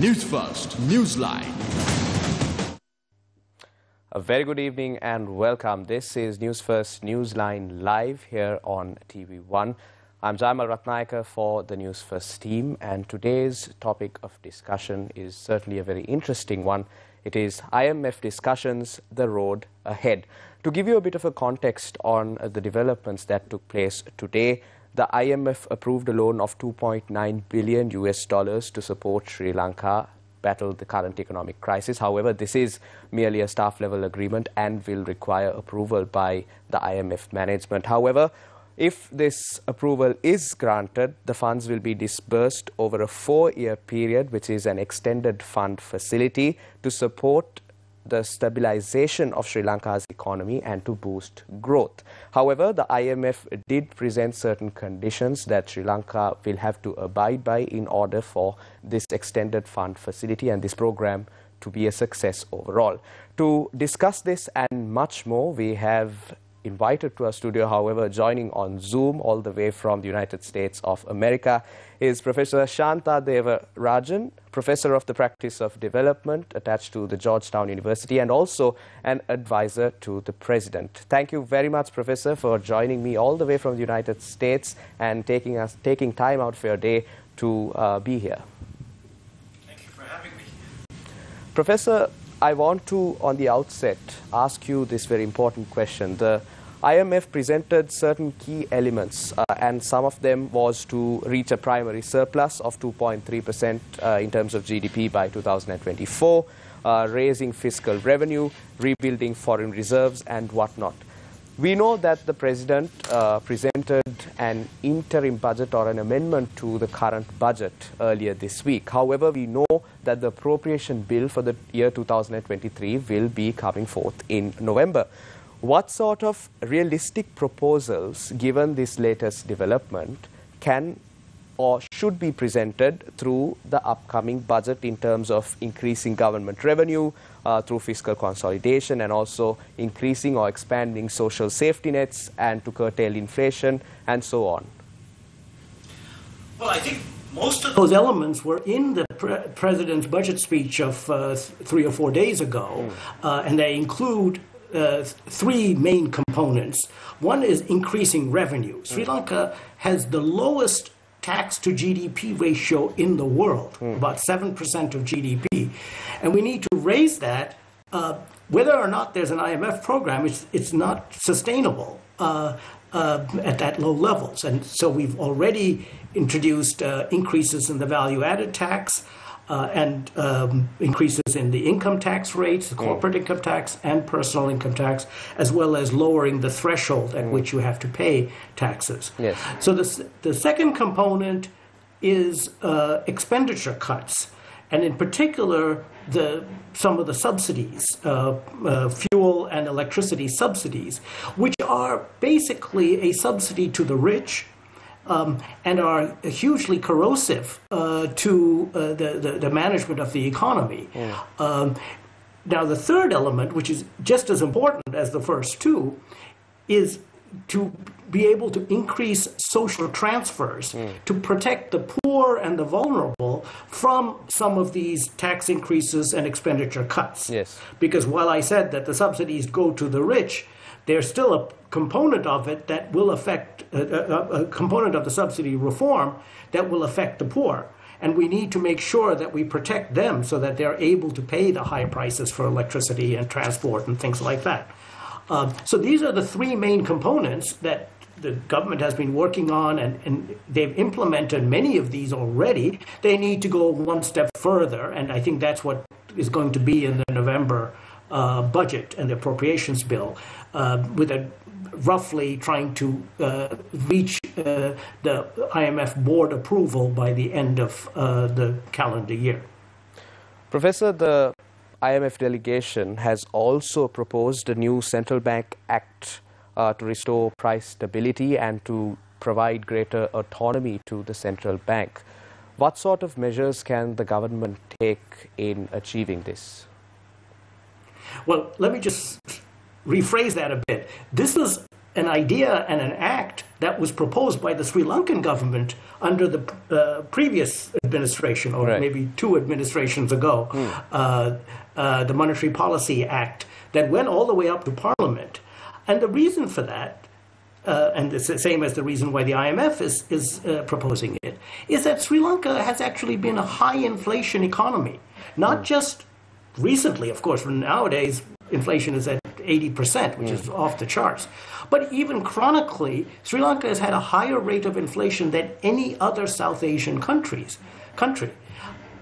News First, Newsline. A very good evening and welcome. This is News First Newsline live here on TV1. I'm Jamal Ratnayaka for the News First team and today's topic of discussion is certainly a very interesting one. It is IMF discussions, the road ahead. To give you a bit of a context on the developments that took place today, the IMF approved a loan of 2.9 billion US dollars to support Sri Lanka battle the current economic crisis. However, this is merely a staff level agreement and will require approval by the IMF management. However, if this approval is granted, the funds will be disbursed over a four-year period, which is an extended fund facility to support the stabilization of Sri Lanka's economy and to boost growth. However, the IMF did present certain conditions that Sri Lanka will have to abide by in order for this extended fund facility and this program to be a success overall. To discuss this and much more, we have invited to our studio, however, joining on Zoom all the way from the United States of America is Professor Shanta Deva Rajan, Professor of the Practice of Development attached to the Georgetown University and also an advisor to the President. Thank you very much, Professor, for joining me all the way from the United States and taking, us, taking time out for your day to uh, be here. Thank you for having me. Professor, I want to, on the outset, ask you this very important question. The IMF presented certain key elements, uh, and some of them was to reach a primary surplus of 2.3% uh, in terms of GDP by 2024, uh, raising fiscal revenue, rebuilding foreign reserves, and whatnot. We know that the president uh, presented an interim budget or an amendment to the current budget earlier this week. However, we know that the appropriation bill for the year 2023 will be coming forth in November. What sort of realistic proposals, given this latest development, can or should be presented through the upcoming budget in terms of increasing government revenue, uh, through fiscal consolidation and also increasing or expanding social safety nets and to curtail inflation and so on? Well, I think most of those elements were in the pre president's budget speech of uh, three or four days ago, uh, and they include uh, three main components. One is increasing revenue. Sri Lanka has the lowest tax to GDP ratio in the world, about 7% of GDP. And we need to raise that. Uh, whether or not there's an IMF program, it's, it's not sustainable uh, uh, at that low levels. And so we've already introduced uh, increases in the value added tax. Uh, and um, increases in the income tax rates, the corporate income tax and personal income tax, as well as lowering the threshold at which you have to pay taxes. Yes. So the, the second component is uh, expenditure cuts, and in particular, the some of the subsidies, uh, uh, fuel and electricity subsidies, which are basically a subsidy to the rich. Um, and are hugely corrosive uh, to uh, the, the, the management of the economy. Um, now, the third element, which is just as important as the first two, is to be able to increase social transfers hmm. to protect the poor and the vulnerable from some of these tax increases and expenditure cuts. Yes. Because while I said that the subsidies go to the rich, there's still a component of it that will affect a, a, a component of the subsidy reform that will affect the poor. And we need to make sure that we protect them so that they're able to pay the high prices for electricity and transport and things like that. Um, so these are the three main components that the government has been working on, and, and they've implemented many of these already. They need to go one step further, and I think that's what is going to be in the November uh, budget and the appropriations bill, uh, with a roughly trying to uh, reach uh, the IMF board approval by the end of uh, the calendar year. Professor, the IMF delegation has also proposed a new central bank act uh, to restore price stability and to provide greater autonomy to the central bank. What sort of measures can the government take in achieving this? Well, let me just rephrase that a bit. This is an idea and an act that was proposed by the Sri Lankan government under the uh, previous administration, or Right. maybe two administrations ago, uh, uh, the Monetary Policy Act, that went all the way up to Parliament. And the reason for that, uh, and it's the same as the reason why the IMF is, is uh, proposing it, is that Sri Lanka has actually been a high inflation economy. Not just recently, of course, nowadays inflation is at 80%, which is off the charts. But even chronically, Sri Lanka has had a higher rate of inflation than any other South Asian countries, country.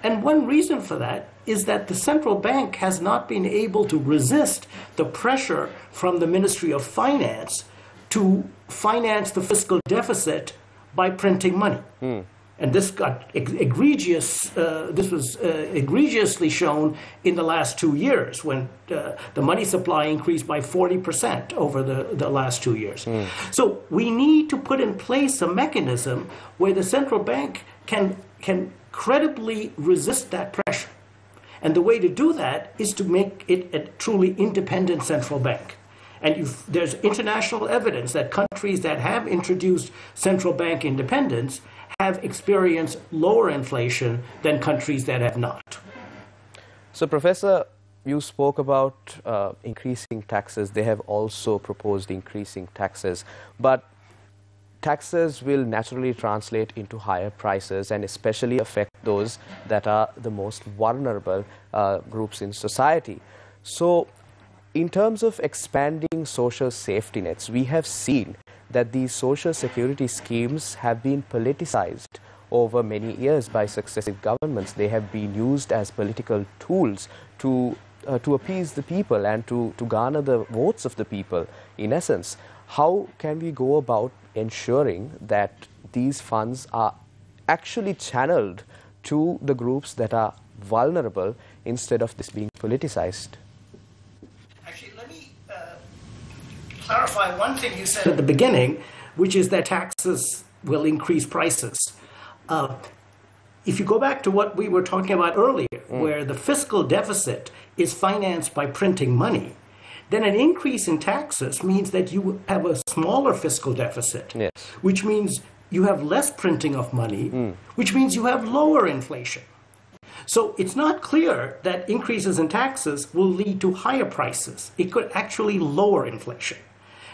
And one reason for that is that the central bank has not been able to resist the pressure from the Ministry of Finance to finance the fiscal deficit by printing money. And this got egregious. Uh, this was uh, egregiously shown in the last two years when uh, the money supply increased by 40% over the, the last two years. So we need to put in place a mechanism where the central bank can can credibly resist that pressure. And the way to do that is to make it a truly independent central bank. And there's international evidence that countries that have introduced central bank independence have experienced lower inflation than countries that have not. So, Professor, you spoke about uh, increasing taxes. They have also proposed increasing taxes. But taxes will naturally translate into higher prices and especially affect those that are the most vulnerable uh, groups in society. So, in terms of expanding social safety nets, we have seen that these social security schemes have been politicized over many years by successive governments. They have been used as political tools to, uh, to appease the people and to, to garner the votes of the people, in essence. How can we go about ensuring that these funds are actually channeled to the groups that are vulnerable instead of this being politicized? Actually, let me uh, clarify one thing you said at the beginning, which is that taxes will increase prices. Uh, if you go back to what we were talking about earlier, where the fiscal deficit is financed by printing money, then an increase in taxes means that you have a smaller fiscal deficit, Yes. which means you have less printing of money, which means you have lower inflation. So it's not clear that increases in taxes will lead to higher prices. It could actually lower inflation.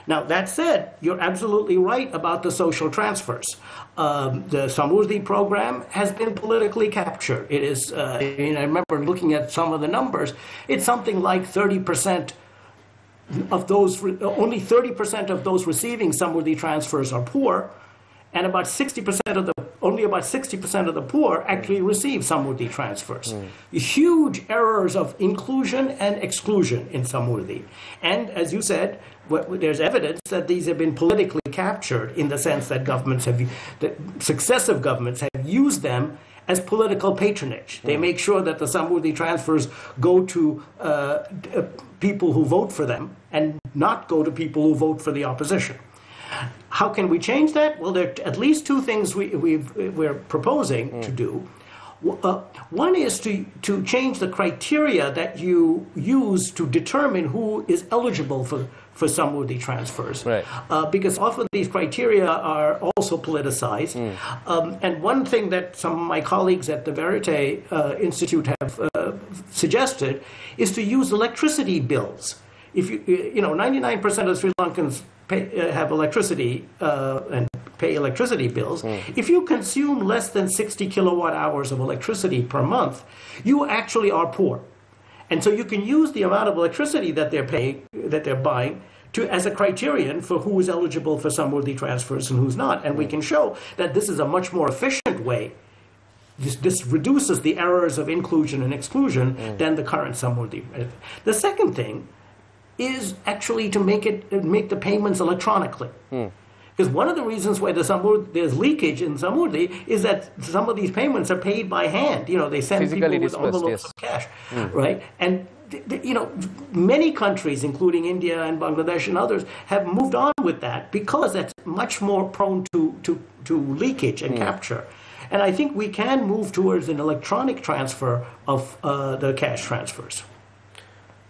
Now, that said, you're absolutely right about the social transfers. Um, the Samurdhi program has been politically captured. It is, uh, and I remember looking at some of the numbers, it's something like 30% of those, uh, only 30% of those receiving Samurdhi transfers are poor, and about 60% of the only about 60% of the poor actually receive Samurdhi transfers. Hmm. Huge errors of inclusion and exclusion in Samurdhi. And as you said, what, there's evidence that these have been politically captured in the sense that governments have, that successive governments have used them as political patronage. They make sure that the Samurdhi transfers go to uh, uh, people who vote for them and not go to people who vote for the opposition. How can we change that? Well, there are at least two things we, we've, we're proposing to do. Uh, one is to, to change the criteria that you use to determine who is eligible for, for Samurdhi transfers. Right. Uh, because often these criteria are also politicized. Um, and one thing that some of my colleagues at the Verite uh, Institute have uh, suggested is to use electricity bills. If you, you know, 99% of Sri Lankans pay, uh, have electricity uh, and pay electricity bills. If you consume less than 60 kilowatt hours of electricity per month, you actually are poor. And so you can use the amount of electricity that they're paying, that they're buying, to as a criterion for who is eligible for Samurdhi transfers and who's not. And we can show that this is a much more efficient way. This, this reduces the errors of inclusion and exclusion mm. than the current Samurdhi. The second thing is actually to make it uh, make the payments electronically. Hmm. Because one of the reasons why the Samur, there's leakage in Samurdhi is that some of these payments are paid by hand. You know, they send Physically people with envelopes yes. of cash, right? And you know, many countries, including India and Bangladesh and others, have moved on with that because that's much more prone to to, to leakage and capture. And I think we can move towards an electronic transfer of uh, the cash transfers.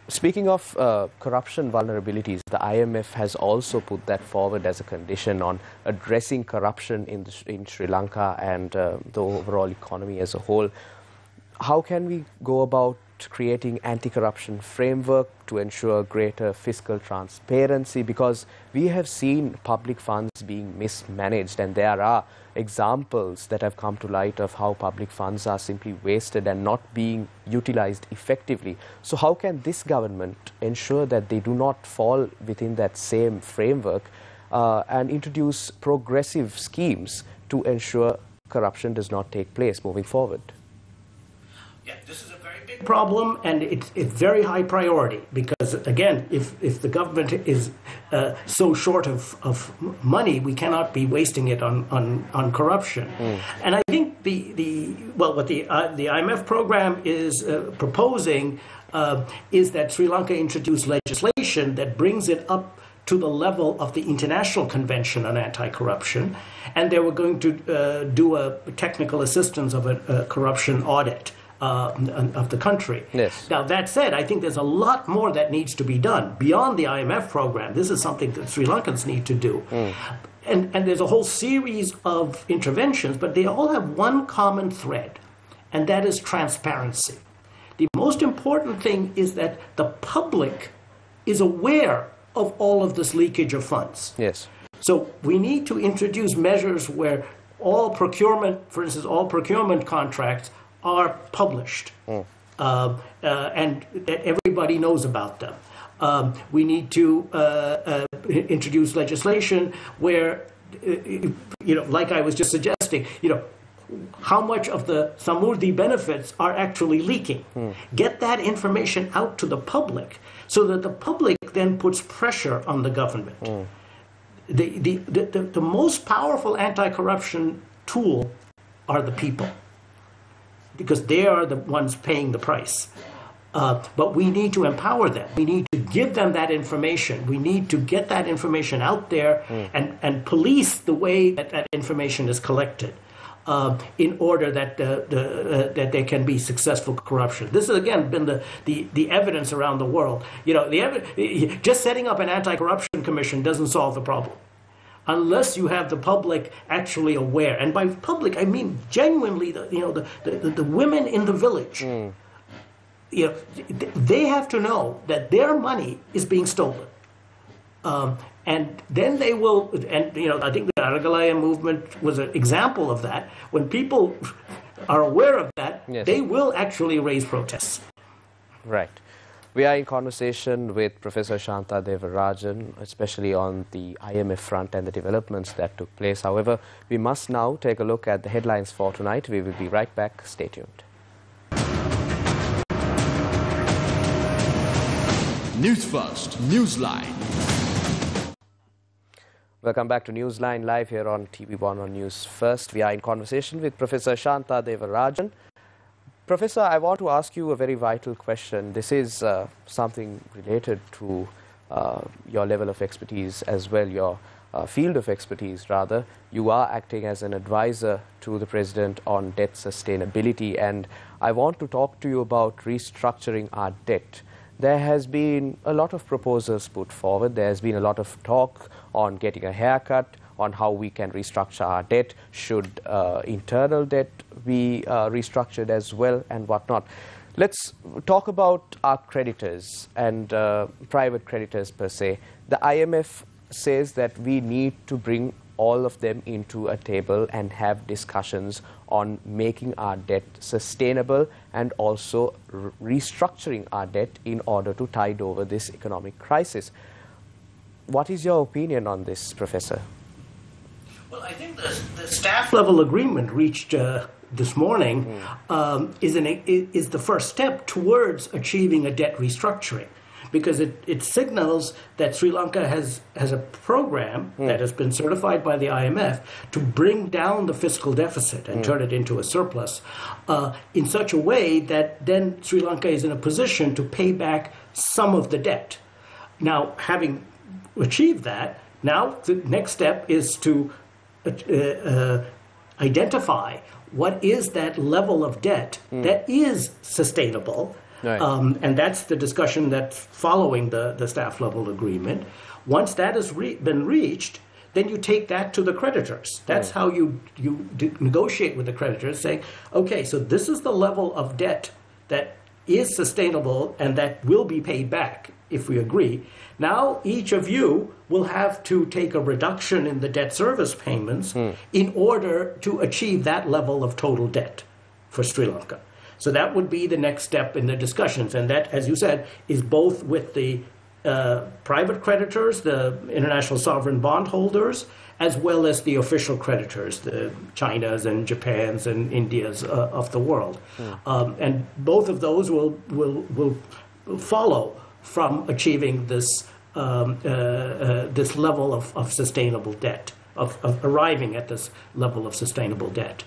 Speaking of uh, corruption vulnerabilities, the IMF has also put that forward as a condition on addressing corruption in, the, in Sri Lanka and uh, the overall economy as a whole. How can we go creating anti-corruption framework to ensure greater fiscal transparency because we have seen public funds being mismanaged and there are examples that have come to light of how public funds are simply wasted and not being utilized effectively. So how can this government ensure that they do not fall within that same framework uh, and introduce progressive schemes to ensure corruption does not take place moving forward? Yeah, this is a problem, and it's, it's very high priority because, again, if, if the government is uh, so short of, of money, we cannot be wasting it on, on, on corruption. Mm. And I think the, the well, what the, uh, the IMF program is uh, proposing uh, is that Sri Lanka introduce legislation that brings it up to the level of the International Convention on Anti-Corruption, and they were going to uh, do a technical assistance of a, a corruption audit uh, of the country. Yes. Now, that said, I think there's a lot more that needs to be done beyond the IMF program. This is something that Sri Lankans need to do. Mm. And, and there's a whole series of interventions, but they all have one common thread, and that is transparency. The most important thing is that the public is aware of all of this leakage of funds. Yes. So we need to introduce measures where all procurement, for instance, all procurement contracts are published, mm. uh, uh, and that everybody knows about them. Um, we need to uh, uh introduce legislation where, uh, you know, like I was just suggesting, you know, how much of the Samurdhi benefits are actually leaking. Mm. Get that information out to the public so that the public then puts pressure on the government. Mm. The, the, the, the, most powerful anti corruption tool are the people because they are the ones paying the price. Uh, but we need to empower them. We need to give them that information. We need to get that information out there mm. and, and police the way that that information is collected. Uh, in order that uh, the, uh, that there can be successful corruption. This has again been the, the, the evidence around the world. You know, the ev- just setting up an anti-corruption commission doesn't solve the problem unless you have the public actually aware. And by public, I mean genuinely, the, you know, the, the, the women in the village. Mm. You know, they have to know that their money is being stolen. Um, and then they will, and you know, I think the Aragalaya movement was an example of that. When people are aware of that, yes. they will actually raise protests. Right. We are in conversation with Professor Shanta Devarajan, especially on the IMF front and the developments that took place. However, we must now take a look at the headlines for tonight. We will be right back. Stay tuned. News First, Newsline. Welcome back to Newsline Live here on TV1 on News First. We are in conversation with Professor Shanta Devarajan, Professor, I want to ask you a very vital question. This is uh, something related to uh, your level of expertise as well, your uh, field of expertise rather. You are acting as an advisor to the President on debt sustainability, and I want to talk to you about restructuring our debt. There has been a lot of proposals put forward. There has been a lot of talk on getting a haircut, on how we can restructure our debt, should uh, internal debt be uh, restructured as well, and whatnot. Let's talk about our creditors and uh, private creditors per se. The IMF says that we need to bring all of them into a table and have discussions on making our debt sustainable and also restructuring our debt in order to tide over this economic crisis. What is your opinion on this, Professor? Well, I think the, the staff level agreement reached uh, this morning mm. um, is, an, is the first step towards achieving a debt restructuring because it, it signals that Sri Lanka has, has a program mm. that has been certified by the IMF to bring down the fiscal deficit and mm. turn it into a surplus uh, in such a way that then Sri Lanka is in a position to pay back some of the debt. Now, having achieved that, now the next step is to uh, uh, identify what is that level of debt mm. that is sustainable Right. Um, and that's the discussion that's following the, the staff level agreement. Once that has re- been reached, then you take that to the creditors. That's how you, you negotiate with the creditors, saying, okay, so this is the level of debt that is sustainable and that will be paid back if we agree. Now, each of you will have to take a reduction in the debt service payments in order to achieve that level of total debt for Sri Lanka. So that would be the next step in the discussions. And that, as you said, is both with the uh, private creditors, the international sovereign bondholders, as well as the official creditors, the China's and Japan's and India's uh, of the world. Um, and both of those will, will, will follow from achieving this, um, uh, uh, this level of, of sustainable debt, of, of arriving at this level of sustainable debt.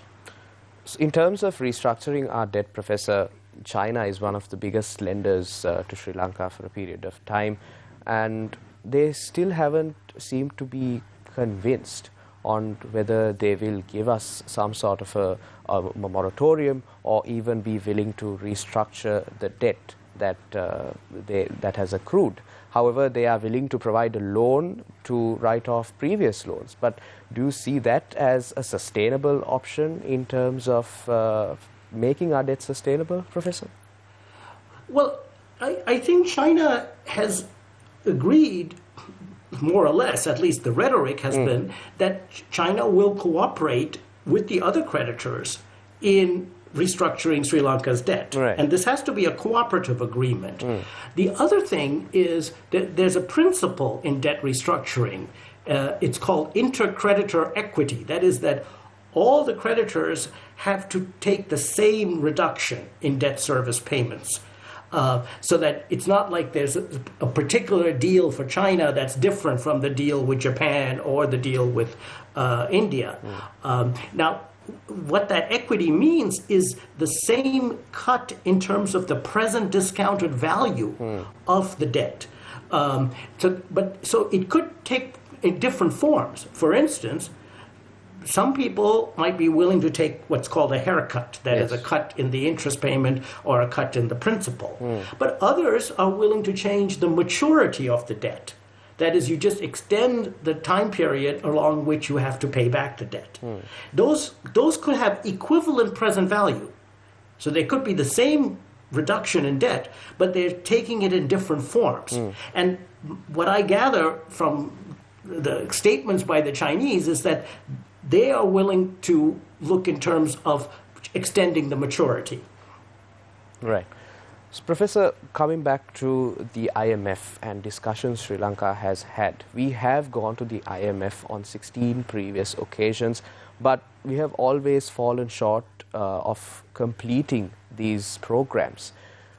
So in terms of restructuring our debt, Professor, China is one of the biggest lenders uh, to Sri Lanka for a period of time, and they still haven't seemed to be convinced on whether they will give us some sort of a, a moratorium or even be willing to restructure the debt that uh, they, that has accrued. However, they are willing to provide a loan to write off previous loans. But do you see that as a sustainable option in terms of uh, making our debt sustainable, Professor? Well, I, I think China has agreed, more or less, at least the rhetoric has been, that China will cooperate with the other creditors in restructuring Sri Lanka's debt. Right. And this has to be a cooperative agreement. The other thing is that there's a principle in debt restructuring. Uh, it's called intercreditor equity. That is, that all the creditors have to take the same reduction in debt service payments. Uh, so that it's not like there's a, a particular deal for China that's different from the deal with Japan or the deal with uh, India. Um, now, what that equity means is the same cut in terms of the present discounted value of the debt. Um, so, but so it could take in different forms. For instance, some people might be willing to take what's called a haircut, that is Yes. a cut in the interest payment or a cut in the principal. Hmm. But others are willing to change the maturity of the debt. That is, you just extend the time period along which you have to pay back the debt. Hmm. Those, those could have equivalent present value. So they could be the same reduction in debt, but they're taking it in different forms. Hmm. And what I gather from the statements by the Chinese is that they are willing to look in terms of extending the maturity. Right. So, Professor, coming back to the IMF and discussions Sri Lanka has had, we have gone to the IMF on 16 previous occasions, but we have always fallen short uh, of completing these programs.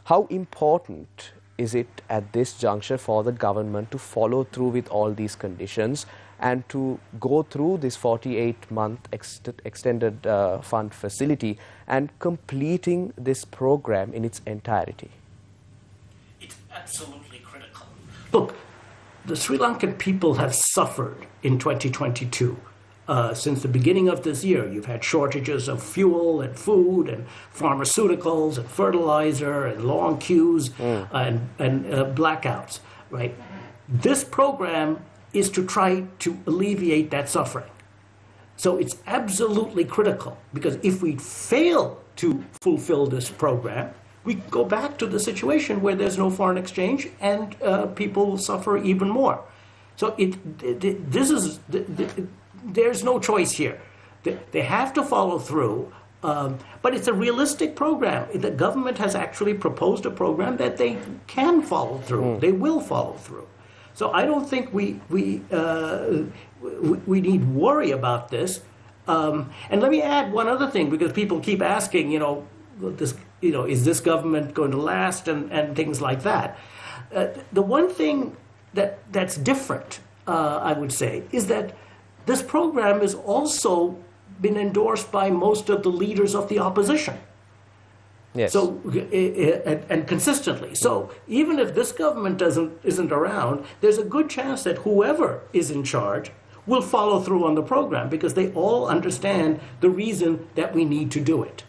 How important is it at this juncture for the government to follow through with all these conditions and to go through this 48 month ext- extended uh, fund facility and completing this program in its entirety? It's absolutely critical. Look, the Sri Lankan people have suffered in 2022. Uh, since the beginning of this year, you've had shortages of fuel and food and pharmaceuticals and fertilizer and long queues and, and uh, blackouts, right? This program is to try to alleviate that suffering. So it's absolutely critical because if we fail to fulfill this program, we go back to the situation where there's no foreign exchange and uh, people will suffer even more. So it, it- this is there's no choice here. They, they have to follow through, um, but it's a realistic program. The government has actually proposed a program that they can follow through. They will follow through. So I don't think we we uh, we, we need worry about this. Um, and let me add one other thing because people keep asking, you know, this, you know, is this government going to last and, and things like that. Uh, the one thing that that's different, uh, I would say, is that this program has also been endorsed by most of the leaders of the opposition. Yes. So and, and consistently. So even if this government doesn't isn't around, there's a good chance that whoever is in charge will follow through on the program because they all understand the reason that we need to do it.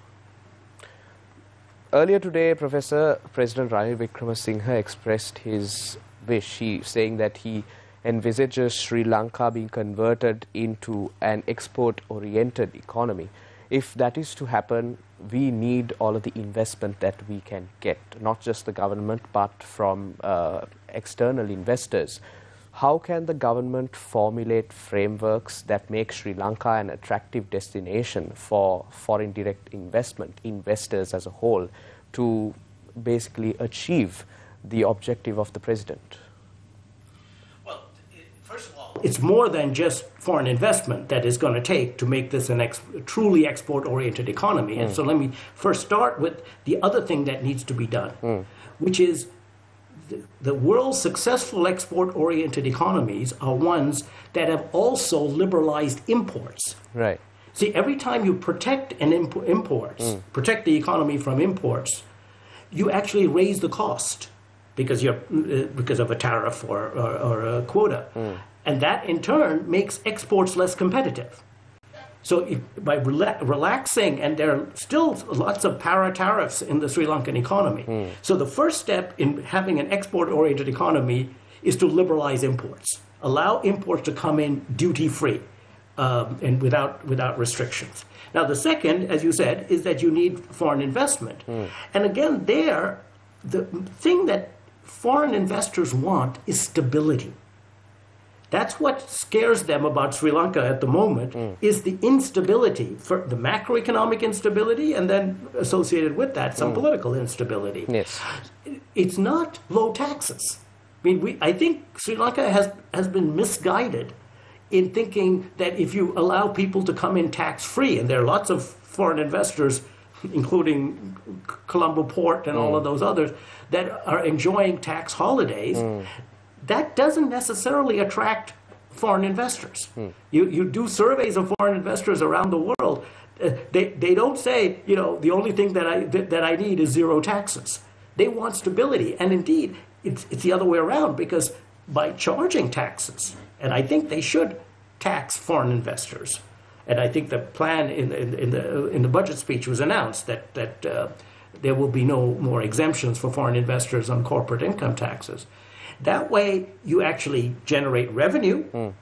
earlier today, Professor President Ranil Wickremesinghe expressed his wish, he, saying that he envisages Sri Lanka being converted into an export-oriented economy. If that is to happen, we need all of the investment that we can get, not just the government, but from uh, external investors. How can the government formulate frameworks that make Sri Lanka an attractive destination for foreign direct investment, investors as a whole, to basically achieve the objective of the president? Well, first of all, it's more than just foreign investment that is going to take to make this an ex- truly export oriented economy. Mm. And so let me first start with the other thing that needs to be done, mm. which is the, world's successful export oriented economies are ones that have also liberalized imports. Right. See, every time you protect an imp- imports, mm. protect the economy from imports, you actually raise the cost because you're uh, because of a tariff or, or, or a quota, mm. And that in turn makes exports less competitive. So if, by rela- relaxing, and there are still lots of para tariffs in the Sri Lankan economy. Mm. So the first step in having an export-oriented economy is to liberalize imports, allow imports to come in duty-free um, and without without restrictions. Now the second, as you said, is that you need foreign investment, mm. and again there, the thing that foreign investors want is stability. That's what scares them about Sri Lanka at the moment mm. is the instability, for the macroeconomic instability, and then associated with that, some mm. political instability. Yes. It's not low taxes. I mean, we, I think Sri Lanka has, has been misguided in thinking that if you allow people to come in tax free, and there are lots of foreign investors, including Colombo Port and mm. all of those others, that are enjoying tax holidays, mm that doesn't necessarily attract foreign investors. Hmm. You, you do surveys of foreign investors around the world. Uh, they, they don't say, you know, the only thing that I, that, that I need is zero taxes. They want stability. And indeed, it's, it's the other way around because by charging taxes, and I think they should tax foreign investors. And I think the plan in, in, in the, in the budget speech was announced that, that uh, there will be no more exemptions for foreign investors on corporate income taxes. That way, you actually generate revenue, mm.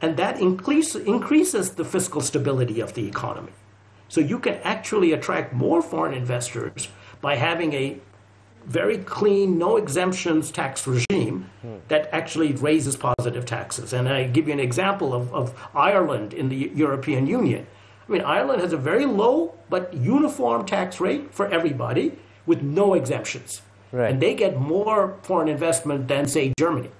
and that increase, increases the fiscal stability of the economy. So you can actually attract more foreign investors by having a very clean, no exemptions tax regime that actually raises positive taxes. And I give you an example of, of Ireland in the European Union. I mean, Ireland has a very low but uniform tax rate for everybody with no exemptions. Right. And they get more foreign investment than, say, Germany.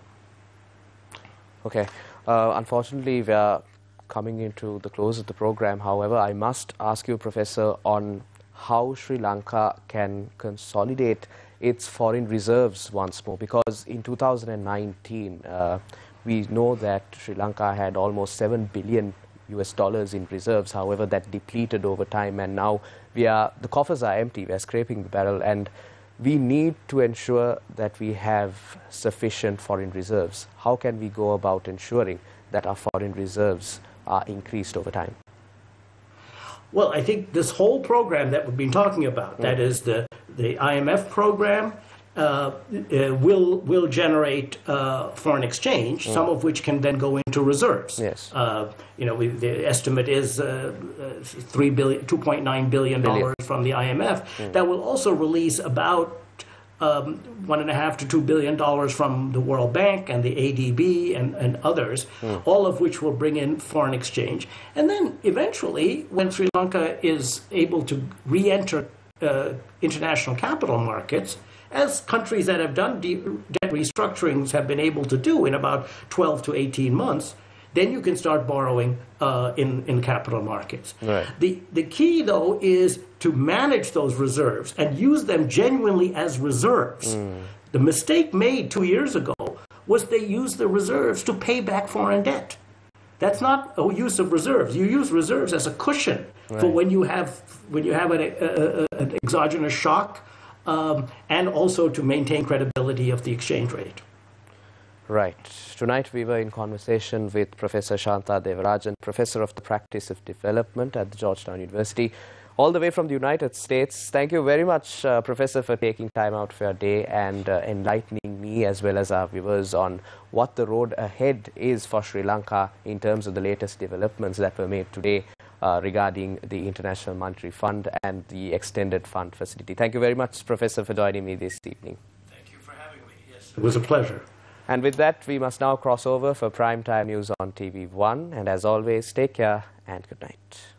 Okay. Uh, unfortunately, we are coming into the close of the program. However, I must ask you, Professor, on how Sri Lanka can consolidate its foreign reserves once more. Because in 2019, uh, we know that Sri Lanka had almost 7 billion US dollars in reserves. However, that depleted over time, and now we are the coffers are empty. We are scraping the barrel, and we need to ensure that we have sufficient foreign reserves. How can we go about ensuring that our foreign reserves are increased over time? Well, I think this whole program that we've been talking about, mm. that is the, the IMF program, will will generate uh, foreign exchange, mm. some of which can then go into reserves. Yes. Uh, you know, we, the estimate is uh, uh, three billion, two point nine billion dollars from the IMF. Mm. That will also release about um, one and a half to two billion dollars from the World Bank and the ADB and, and others, mm. all of which will bring in foreign exchange. And then eventually, when Sri Lanka is able to re-enter international capital markets as countries that have done debt restructurings have been able to do in about 12 to 18 months, then you can start borrowing uh, in, in capital markets. Right. The, the key, though, is to manage those reserves and use them genuinely as reserves. Mm. The mistake made two years ago was they used the reserves to pay back foreign debt. That's not a use of reserves. You use reserves as a cushion right. for when you have when you have an, a, a, an exogenous shock um, and also to maintain credibility of the exchange rate. Right. Tonight we were in conversation with Professor Shanta Devarajan, Professor of the Practice of Development at Georgetown University, all the way from the United States. Thank you very much, uh, Professor, for taking time out for your day and uh, enlightening me as well as our viewers on what the road ahead is for Sri Lanka in terms of the latest developments that were made today uh, regarding the International Monetary Fund and the extended fund facility. Thank you very much, Professor, for joining me this evening. Thank you for having me. Yes, it was a pleasure. And with that, we must now cross over for primetime news on TV1. And as always, take care and good night.